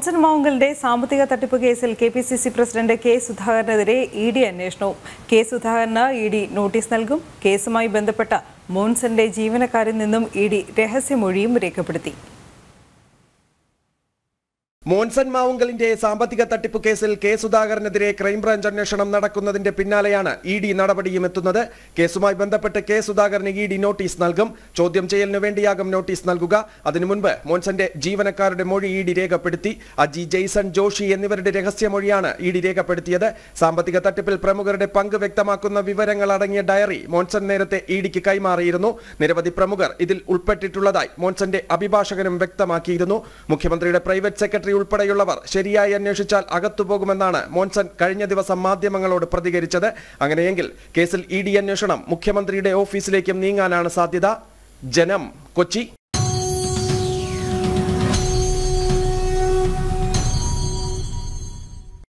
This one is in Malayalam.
മോൻസൺ മോങ്കലിന്റെ സാമ്പത്തിക തട്ടിപ്പ് കേസിൽ K P C C president K സുധാകരനെതിരെ E D അന്വേഷണവും. കെ സുധാകരന് ഇ ഡി നോട്ടീസ് നൽകും. കേസുമായി ബന്ധപ്പെട്ട മോൺസന്റെ ജീവനക്കാരിൽ നിന്നും ഇ ഡി രഹസ്യമൊഴിയും രേഖപ്പെടുത്തി. മോൻസൺ മാവുങ്കലിന്റെ സാമ്പത്തിക തട്ടിപ്പ് കേസിൽ കെ സുധാകരനെതിരെ ക്രൈംബ്രാഞ്ച് അന്വേഷണം നടക്കുന്നതിന്റെ പിന്നാലെയാണ് ഇ ഡി നടപടിയും എത്തുന്നത്. കേസുമായി ബന്ധപ്പെട്ട് കെ സുധാകരന് ഇ ഡി നോട്ടീസ് നൽകും. ചോദ്യം ചെയ്യലിനു വേണ്ടിയാകും നോട്ടീസ് നൽകുക. അതിനു മുൻപ് മോൻസന്റെ ജീവനക്കാരുടെ മൊഴി ഇ ഡി രേഖപ്പെടുത്തി. അജി ജെയ്സൺ ജോഷി എന്നിവരുടെ രഹസ്യമൊഴിയാണ് ഇ ഡി രേഖപ്പെടുത്തിയത്. സാമ്പത്തിക തട്ടിപ്പിൽ പ്രമുഖരുടെ പങ്ക് വ്യക്തമാക്കുന്ന വിവരങ്ങൾ അടങ്ങിയ ഡയറി മോൻസൺ നേരത്തെ ഇ ഡിക്ക് കൈമാറിയിരുന്നു. നിരവധി പ്രമുഖർ ഇതിൽ ഉൾപ്പെട്ടിട്ടുള്ളതായി മോൻസന്റെ അഭിഭാഷകനും വ്യക്തമാക്കിയിരുന്നു. മുഖ്യമന്ത്രിയുടെ പ്രൈവറ്റ് സെക്രട്ടറി ഉൾപ്പെടെയുള്ളവർ ശരിയായി അന്വേഷിച്ചാൽ അകത്തുപോകുമെന്നാണ് മോൻസൺ കഴിഞ്ഞ ദിവസം മാധ്യമങ്ങളോട് പ്രതികരിച്ചത്. അങ്ങനെയെങ്കിൽ കേസിൽ ഇ ഡി അന്വേഷണം മുഖ്യമന്ത്രിയുടെ ഓഫീസിലേക്കും നീങ്ങാനാണ് സാധ്യത. ജനം കൊച്ചി.